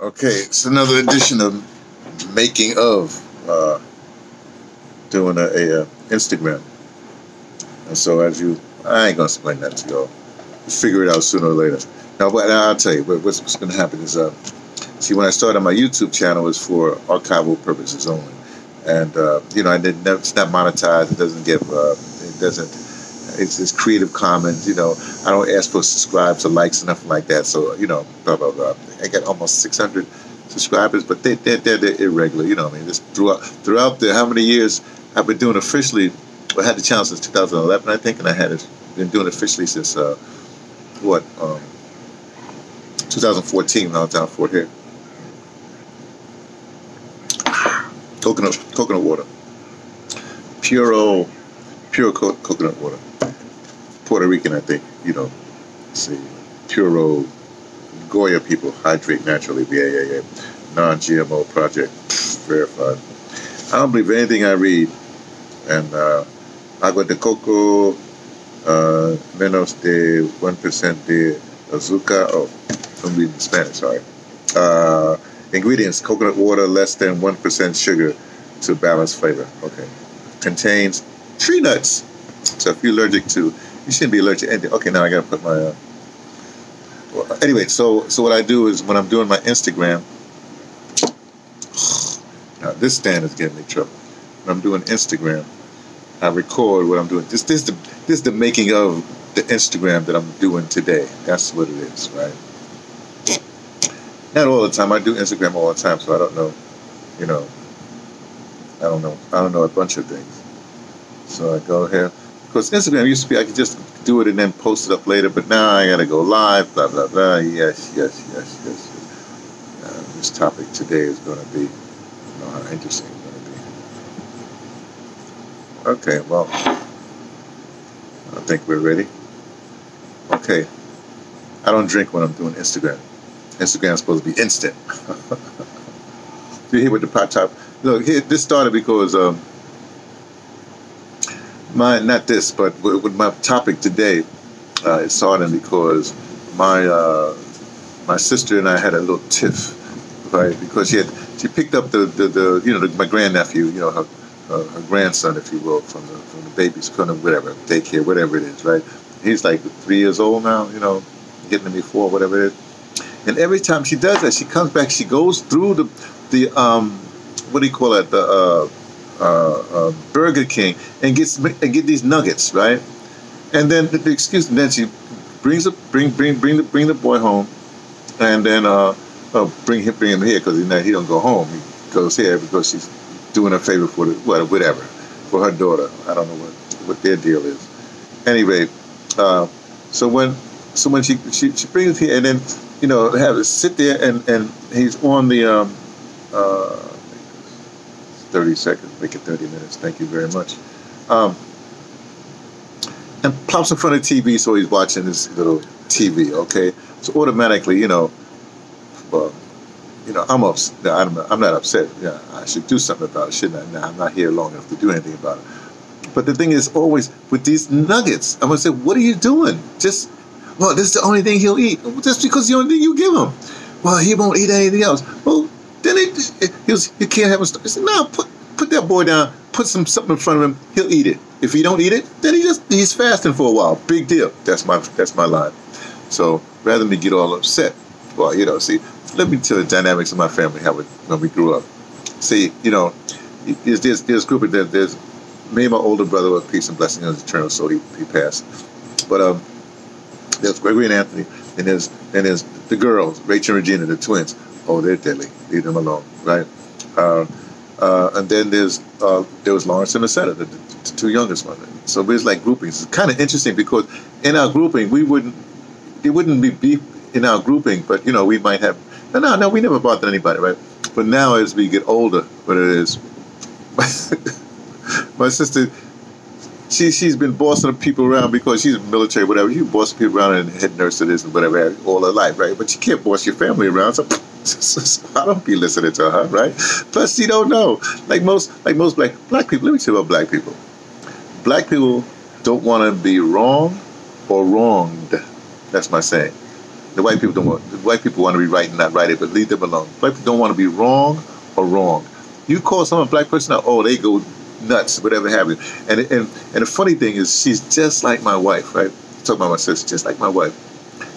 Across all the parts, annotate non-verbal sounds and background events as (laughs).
Okay, it's another edition of making of uh, doing a, a, uh Instagram. And so as you, I ain't gonna explain that to y'all. Figure it out sooner or later. Now, but I'll tell you what, what's, what's gonna happen is, uh, see, when I started my YouTube channel, was for archival purposes only, and uh, you know, I didn't. It's not monetized. It doesn't give. Uh, it doesn't it's, it's Creative Commons. You know, I don't ask for subscribes or likes or nothing like that. So you know, blah blah blah. I got almost 600 subscribers, but they they're, they're, they're irregular. You know, I mean, just throughout throughout the how many years I've been doing officially. I had the channel since 2011, I think, and I had it, been doing it officially since uh, what um, 2014 when I was down Fort Hare. Coconut coconut water, pure old, pure co- coconut water. Puerto Rican, I think, you know, see, Puro, Goya people hydrate naturally, yeah, yeah, yeah. Non-GMO project, verified. I don't believe anything I read. And uh, agua de coco, uh, menos de 1% de azúcar. Oh, I'm reading Spanish, sorry. Uh, ingredients, coconut water, less than 1% sugar to balance flavor. Okay. Contains tree nuts. So if you're allergic to you shouldn't be allergic to anything. Okay, now I gotta put my. Uh, well, anyway, so so what I do is when I'm doing my Instagram. (sighs) Now this stand is giving me trouble. When I'm doing Instagram, I record what I'm doing. This this is the this is the making of the Instagram that I'm doing today. That's what it is, right? Not all the time. I do Instagram all the time, so I don't know. You know. I don't know. I don't know a bunch of things. So I go here. Because Instagram used to be, I could just do it and then post it up later, but now I gotta go live, blah, blah, blah. Yes, yes, yes, yes. Uh, this topic today is gonna be, you know how interesting it's gonna be. Okay, well, I think we're ready. Okay. I don't drink when I'm doing Instagram. Instagram is supposed to be instant. (laughs) you hear what the pot top? Look, here, this started because um, my not this, but with my topic today, uh, it's starting because my uh, my sister and I had a little tiff, right? Because she had she picked up the the, the you know the, my grandnephew, you know her, uh, her grandson, if you will, from the from the baby's of whatever daycare, whatever it is, right? He's like three years old now, you know, getting to be four, whatever it is. And every time she does that, she comes back, she goes through the the um, what do you call it, the uh, uh, uh, Burger King and gets and get these nuggets, right? And then the excuse, then she brings a bring bring bring the bring the boy home, and then uh, uh bring him bring him here because he he don't go home. He goes here because she's doing a favor for the whatever for her daughter. I don't know what what their deal is. Anyway, uh, so when so when she, she she brings here and then you know have to sit there and and he's on the um, uh, 30 seconds, make it 30 minutes. Thank you very much. Um, and plops in front of TV, so he's watching this little TV. Okay, so automatically, you know, well, you know, I'm upset. I'm, I'm not upset. Yeah, I should do something about it, shouldn't I? I'm not here long enough to do anything about it. But the thing is, always with these nuggets, I'm gonna say, what are you doing? Just, well, this is the only thing he'll eat. Just because the only thing you give him. Well, he won't eat anything else. Well, then it, it, was, you can't have a. I said, no, put put that boy down. Put some something in front of him. He'll eat it. If he don't eat it, then he just he's fasting for a while. Big deal. That's my that's my line. So rather than me get all upset, well, you know, see, let me tell the dynamics of my family how it, when we grew up. See, you know, there's there's, there's group of there's, there's me and my older brother with peace and blessing on eternal, so he, he passed. But um, there's Gregory and Anthony, and there's and there's the girls, Rachel and Regina, the twins. Oh, they're deadly. Leave them alone, right? Uh, uh, and then there's uh, there was Lawrence and Lucetta, the, the, two youngest ones. So it was like groupings. It's kind of interesting because in our grouping we wouldn't it wouldn't be beef in our grouping, but you know we might have no no no we never bothered anybody, right? But now as we get older, what it is, (laughs) my sister she she's been bossing people around because she's military, whatever. She bossing people around and head nurse to this and whatever all her life, right? But you can't boss your family around, so, (laughs) I don't be listening to her, right? Plus, you don't know, like most like most black black people. Let me tell you about black people. Black people don't want to be wrong or wronged. That's my saying. The white people don't want. The white people want to be right and not right it, but leave them alone. Black people don't want to be wrong or wrong. You call someone a black person out, oh, they go nuts, whatever happened. And and and the funny thing is, she's just like my wife, right? Talking about my sister, just like my wife.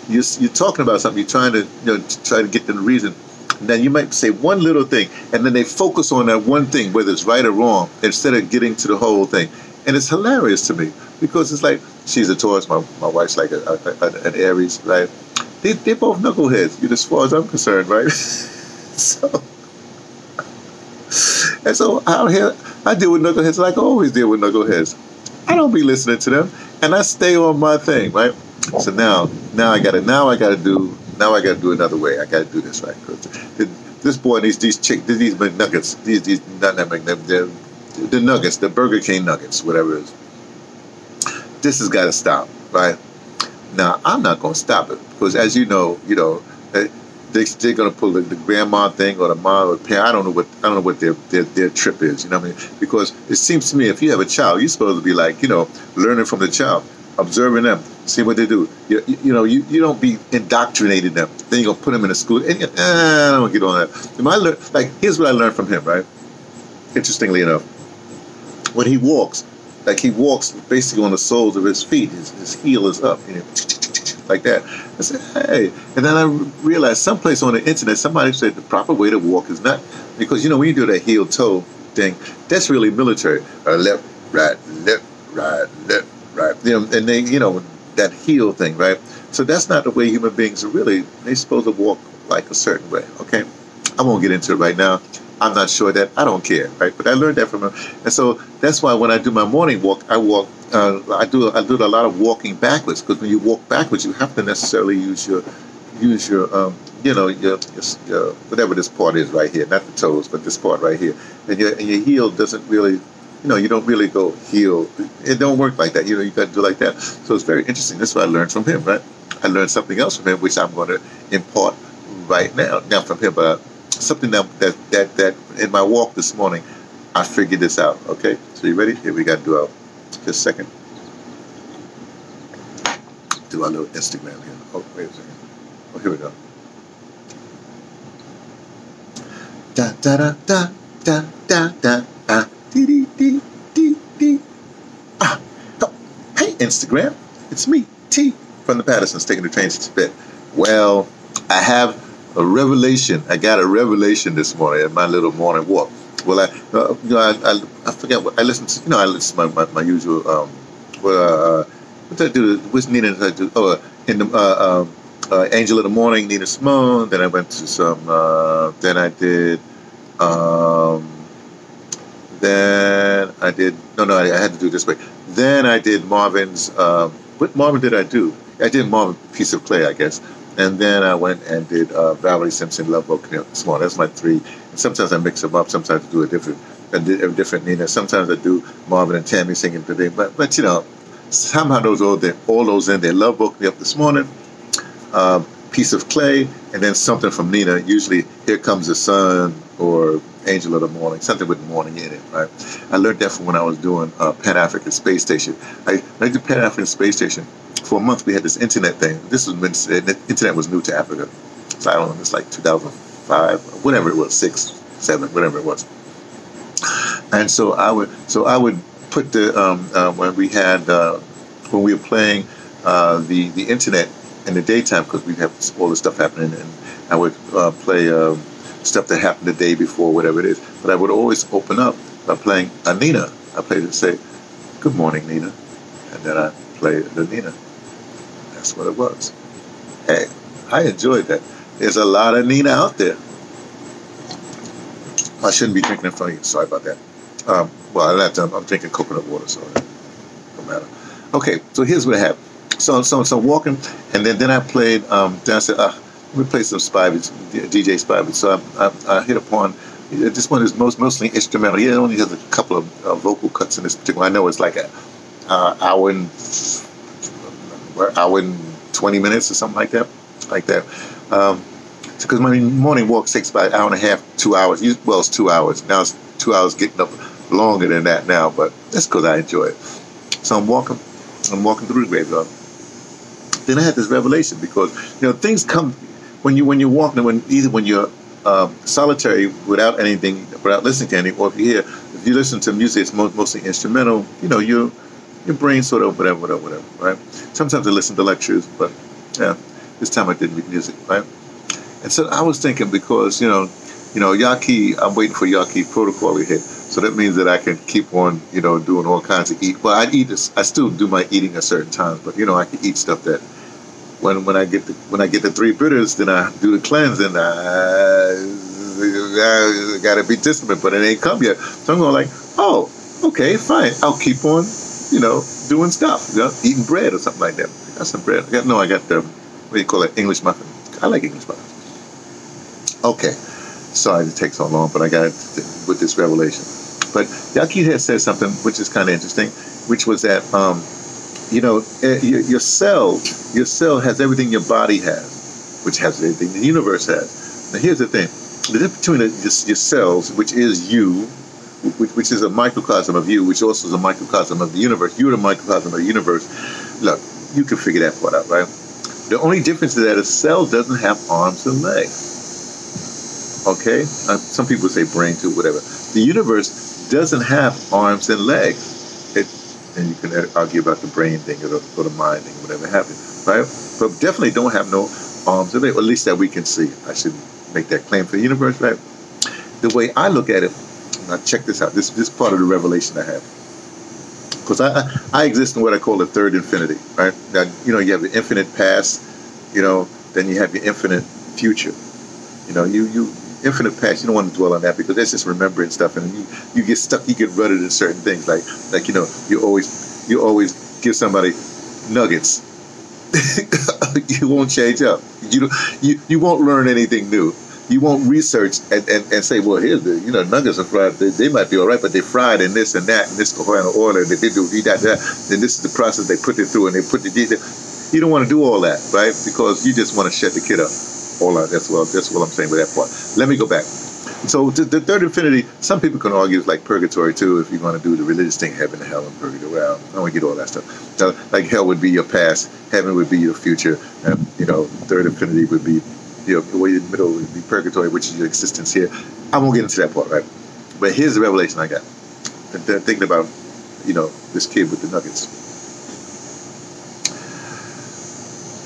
You're, you're talking about something. You're trying to you know try to get the reason. then you might say one little thing, and then they focus on that one thing, whether it's right or wrong, instead of getting to the whole thing. And it's hilarious to me because it's like she's a Taurus, my, my wife's like a, a, a, an Aries, right? They, they're both knuckleheads, you know, as far as I'm concerned, right? (laughs) so, and so out here, I deal with knuckleheads like I always deal with knuckleheads. I don't be listening to them, and I stay on my thing, right? So now, now I gotta, now I gotta do, now I gotta do another way. I gotta do this right. Cause This boy needs these chick, these McNuggets, these these not that McNuggets, the nuggets, the Burger King nuggets, whatever it is. This has got to stop, right? Now I'm not to stop it because, as you know, you know, eh, they, they're going to pull the, the, grandma thing or the mom or the parent. I don't know what I don't know what their, their their trip is. You know what I mean? Because it seems to me if you have a child, you're supposed to be like you know learning from the child, observing them, see what they do. You, you know, you, you don't be indoctrinating them. Then you're gonna put them in a school. And you, eh, I don't get on that. I learn, like here's what I learned from him. Right? Interestingly enough, when he walks, like he walks basically on the soles of his feet. His, his heel is up, you know, like that. I said, hey. And then I realized someplace on the internet, somebody said the proper way to walk is not, because, you know, when you do that heel toe thing, that's really military. Uh, left, right, left, right, left, right. You know, and they, you know, that heel thing, right? So that's not the way human beings are really, they're supposed to walk like a certain way, okay? I won't get into it right now. I'm not sure that I don't care, right? But I learned that from him, and so that's why when I do my morning walk, I walk. Uh, I do I do a lot of walking backwards because when you walk backwards, you have to necessarily use your use your um, you know your, your, your, whatever this part is right here, not the toes, but this part right here, and your and your heel doesn't really. You know, you don't really go heel. It don't work like that. You know, you got to do like that. So it's very interesting. That's what I learned from him, right? I learned something else from him, which I'm going to impart right now. Now from him, but something that, that, that, that in my walk this morning, I figured this out. Okay, so you ready? Here we got to do our just a second. Do our little Instagram here. Oh, wait a second. Oh, here we go. Da da da da da da da ah dee dee dee dee dee ah. Oh, hey Instagram, it's me T from the Pattersons taking the train to Tibet. Well, I have a revelation. I got a revelation this morning at my little morning walk. Well, I, uh, you know, I, I, I, forget what I listened to. You know, I listen to my, my, my usual. Um, uh, what did I do? What's Nina? Did I do? Oh, uh, in the uh, um, uh, Angel of the Morning, Nina Simone. Then I went to some. Uh, then I did. Um, then I did. No, no, I, I, had to do it this way. Then I did Marvin's. Um, what Marvin did I do? I did Marvin Piece of Clay, I guess. And then I went and did uh, Valerie Simpson, Love Boat Small. That's my three. And sometimes I mix them up. Sometimes I do a different, a, different Nina. Sometimes I do Marvin and Tammy singing today. But but you know, somehow those all all those in there. Love woke me up this morning. Uh, piece of clay, and then something from Nina. Usually, here comes the sun or Angel of the Morning, something with morning in it, right? I learned that from when I was doing uh, Pan African Space Station. I, I did Pan African Space Station for a month we had this internet thing. This was when the internet was new to Africa. So I don't know, it's like 2005, whatever it was, six, seven, whatever it was. And so I would, so I would put the um, uh, when we had uh, when we were playing uh, the the internet in the daytime because we'd have all this stuff happening, and I would uh, play um, stuff that happened the day before, whatever it is. But I would always open up by playing a Nina. I played and say, "Good morning, Nina," and then I play the Nina. That's what it was. Hey, I enjoyed that. There's a lot of Nina out there. I shouldn't be drinking it from you. Sorry about that. Um, well, I to, I'm drinking coconut water, so don't matter. Okay, so here's what happened. So, so, so walking, and then, then I played. Um, then I said, uh, let me play some Spivey, DJ Spivey. So I, I, I, hit upon this one is most mostly instrumental. Yeah, it only has a couple of uh, vocal cuts in this particular. I know it's like a uh, hour and hour and 20 minutes or something like that, like that. Um, because my morning walk takes about an hour and a half, two hours. Well, it's two hours. Now it's two hours getting up longer than that now, but that's because I enjoy it. So I'm walking, I'm walking through the graveyard. then I had this revelation because you know things come when you when you're walking when either when you're um, solitary without anything without listening to anything, or if you hear if you listen to music, it's mostly instrumental. You know, your your brain sort of whatever, whatever, whatever, right? Sometimes I listen to lectures, but yeah, this time I did music, right? And so I was thinking because you know, you know, Yaki, I'm waiting for Yaki protocol to hit. So that means that I can keep on, you know, doing all kinds of eat. Well, I eat this. I still do my eating at certain times, but you know, I can eat stuff that when when I get the when I get the three bitters, then I do the cleanse, and I, I gotta be disciplined. But it ain't come yet, so I'm going like, oh, okay, fine. I'll keep on, you know, doing stuff, you know, eating bread or something like that. I got some bread. I got, no, I got the what do you call it, English muffin. I like English muffins. Okay, sorry to take so long, but I got with this revelation. But Yaqui had said something which is kind of interesting, which was that um, you know eh, your, cell, your cell has everything your body has, which has everything the universe has. Now here's the thing: the difference between your cells, which is you, which, which, is a microcosm of you, which also is a microcosm of the universe. You're a microcosm of the universe. Look, you can figure that part out, right? The only difference is that a cell doesn't have arms and legs. Okay? Uh, some people say brain too, whatever. The universe doesn't have arms and legs. It, and you can argue about the brain thing or the, or the mind thing, whatever happened, right? But definitely don't have no arms and legs, at least that we can see. I should make that claim for the universe, right? The way I look at it, now check this out. This this part of the revelation I have, because I, I, exist in what I call the third infinity, right? Now you know you have the infinite past, you know, then you have your infinite future. You know, you you infinite past. You don't want to dwell on that because that's just remembering stuff, and you, you get stuck. You get rutted in certain things, like like you know, you always you always give somebody nuggets. (laughs) you won't change up. You don't, you you won't learn anything new. You won't research and, and, and say, well, here's the you know nuggets are fried. They, they might be all right, but they fried in this and that and this of oil and they do that that. Then this is the process they put it through and they put the. You don't want to do all that, right? Because you just want to shut the kid up. All that. That's what that's what I'm saying with that part. Let me go back. So the third infinity, some people can argue like purgatory too. If you're going to do the religious thing, heaven, hell, and purgatory. Well, I don't want to get all that stuff. So, like hell would be your past, heaven would be your future, and you know, third infinity would be, you know, the way in the middle would be purgatory, which is your existence here. I won't get into that part, right? But here's the revelation I got. Thinking about, you know, this kid with the nuggets.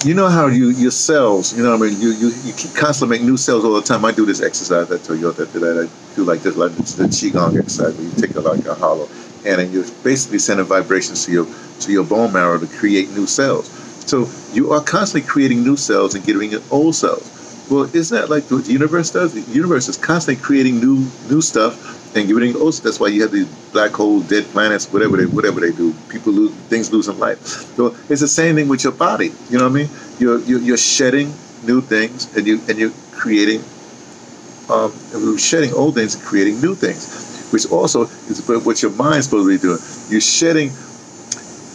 you know how you your cells, you know, what I mean, you you, you constantly make new cells all the time. I do this exercise. I tell you that that I do like this, like the qigong exercise, where you take a like a hollow, and you're basically sending vibrations to your to your bone marrow to create new cells. So you are constantly creating new cells and getting old cells. Well, isn't that like what the universe does? The universe is constantly creating new new stuff and giving also that's why you have these black holes, dead planets, whatever they whatever they do. People lose things losing life. So it's the same thing with your body. You know what I mean? You're you're, you're shedding new things and you and you're creating um, shedding old things and creating new things, which also is what your mind's supposed to be doing. You're shedding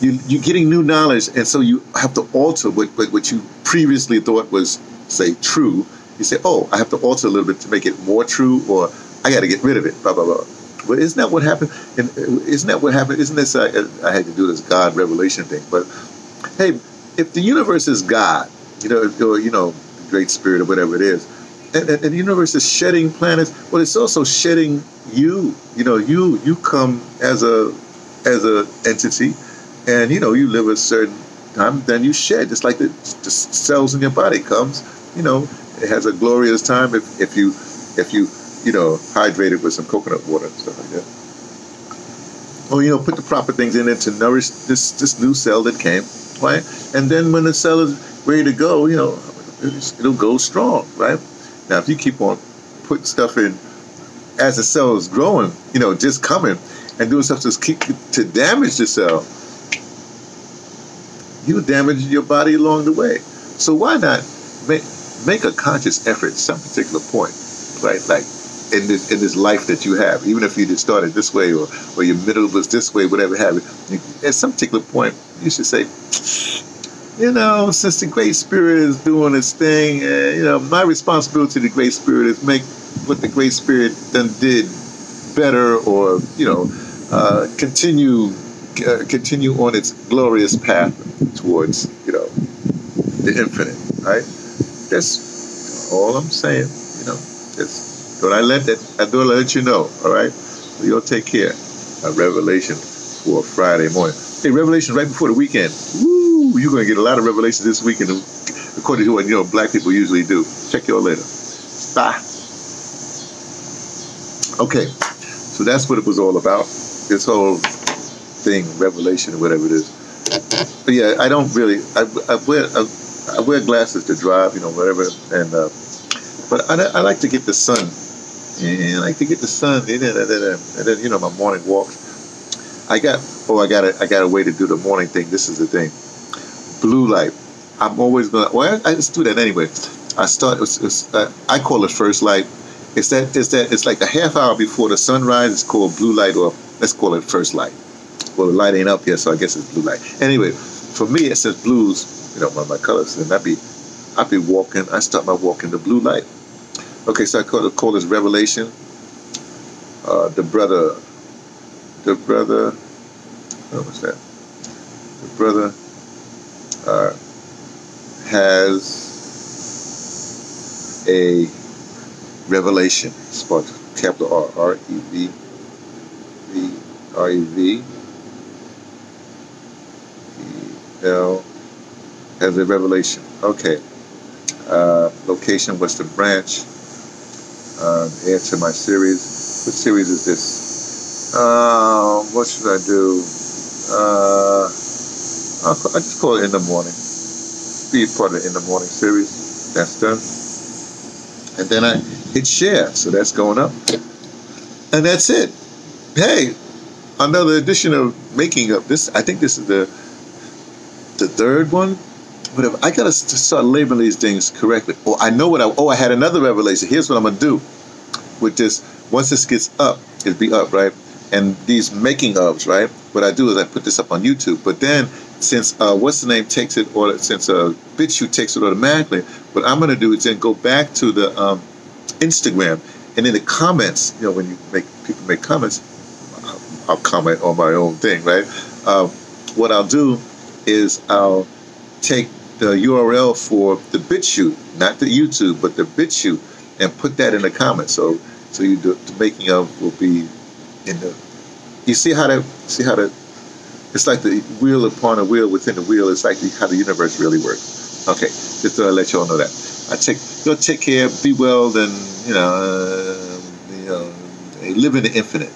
you you're getting new knowledge, and so you have to alter what what you previously thought was say true. You say, oh, I have to alter a little bit to make it more true, or I got to get rid of it. Blah blah blah. But isn't that what happened? And isn't that what happened? Isn't this? Uh, I had to do this God revelation thing. But hey, if the universe is God, you know, or you know, Great Spirit or whatever it is, and, and, and, the universe is shedding planets, well, it's also shedding you. You know, you you come as a as a entity, and you know, you live a certain time, then you shed. Just like the, the cells in your body comes, you know, it has a glorious time if if you if you you know, hydrate it with some coconut water and stuff like that. Or, you know, put the proper things in it to nourish this, this new cell that came, right? And then when the cell is ready to go, you know, it'll go strong, right? Now, if you keep on putting stuff in as the cell is growing, you know, just coming and doing stuff to keep to damage the cell, you damage your body along the way. So why not make make a conscious effort at some particular point, right? Like in this in this life that you have, even if you just started this way or or your middle was this way, whatever have you, at some particular point you should say, you know, since the Great Spirit is doing its thing, uh, you know, my responsibility to the Great Spirit is make what the Great Spirit then did better, or you know, uh, continue uh, continue on its glorious path towards you know the infinite, right? That's all I'm saying. You know, that's don't I let that I don't let you know, all right? So you'll take care. A revelation for Friday morning. Hey, revelation right before the weekend. Woo! You're gonna get a lot of revelations this weekend, according to what you know black people usually do. Check y'all later. Bye. Okay, so that's what it was all about. This whole thing, revelation, whatever it is. But yeah, I don't really. I, I I, I, wear glasses to drive, you know, whatever. And uh, but I, I like to get the sun. And I like to get the sun, and then, and then, and then you know my morning walks. I got oh I got a I got a way to do the morning thing. This is the thing. Blue light. I'm always gonna. Well, I, I just do that anyway. I start. It's, it's, uh, I call it first light it's that it's that it's like a half hour before the sunrise. It's called blue light, or let's call it first light. Well, the light ain't up here, so I guess it's blue light. Anyway, for me, it says blues. You know, my, my colors, and I'd be I'd be walking. I start my walk in the blue light. Okay, so I call, call this revelation. Uh, the brother, the brother, what was that? The brother uh, has a Revelation, spelled capital R, R E V V R E V E L has a revelation. Okay. Uh, location was the branch. Uh, add to my series. What series is this? Uh, what should I do? Uh, I'll, I'll just call it in the morning. Be part of the in the morning series. That's done. And then I hit share. So that's going up. And that's it. Hey, another edition of Making Up. This I think this is the the third one. Whatever. I gotta start labeling these things correctly. Oh, I know what I. Oh, I had another revelation. Here's what I'm gonna do with this. Once this gets up, it'll be up, right? And these making ofs, right? What I do is I put this up on YouTube. But then, since uh, what's the name takes it, or since uh, BitChute takes it automatically, what I'm gonna do is then go back to the um, Instagram, and in the comments, you know, when you make people make comments, I'll comment on my own thing, right? Uh, what I'll do is I'll take the URL for the BitChute, not the YouTube, but the BitChute, and put that in the comments. So, so you do, the making of will be in the. You see how that? See how that? It's like the wheel upon a wheel within the wheel. It's like the, how the universe really works. Okay, just to let you all know that. I take go take care, be well, then you know, uh, you know, live in the infinite.